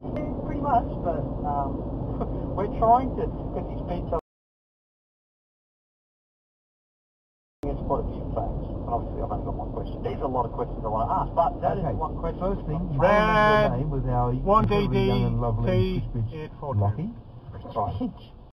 Pretty much, but um, we're trying to, because these pizza been quite a few facts, and obviously I've only got one question. There's a lot of questions I want to ask, but that Okay, one question. First thing, you Red, name with our one DD, young and lovely T, Fitzbridge. Lucky. Right.